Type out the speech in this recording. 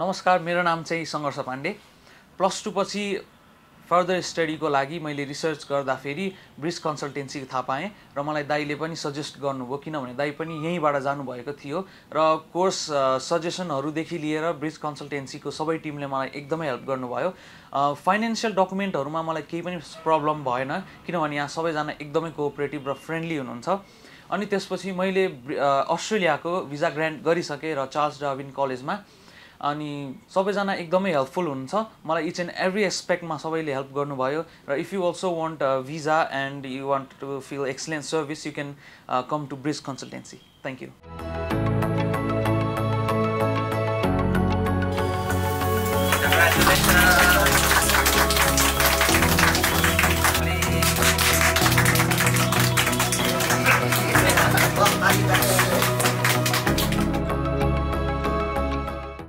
नमस्कार मेरो नाम चाहिँ सङ्घर्ष पाण्डे। प्लस टू पछि फर्दर स्टडीको लागि मैले रिसर्च गर्दाखेरि ब्रिज कन्सल्टेन्सी थाहा पाएँ र मलाई दाईले पनि सजेस्ट गर्नुभयो किनभने दाई पनि यहीँबाट जानुभएको थियो र कोर्स सजेसनहरूदेखि लिएर ब्रिज कन्सल्टेन्सीको सबै टिमले मलाई एकदमै हेल्प गर्नुभयो। फाइनेन्सियल डकुमेन्टहरूमा मलाई केही पनि प्रब्लम भएन किनभने यहाँ सबैजना एकदमै कोअपरेटिभ र फ्रेन्डली हुनुहुन्छ। अनि त्यसपछि मैले अस्ट्रेलियाको भिजा ग्रान्ट गरिसकेँ र चार्ल्स डार्विन कलेजमा। अनि सबैजना एकदमै हेल्पफुल हुनुहुन्छ मलाई इच एन्ड एभ्री एस्पेक्टमा सबैले हेल्प गर्नुभयो। र if you also want visa and you want to feel excellence service you can come to bridge consultancy thank you Congratulations.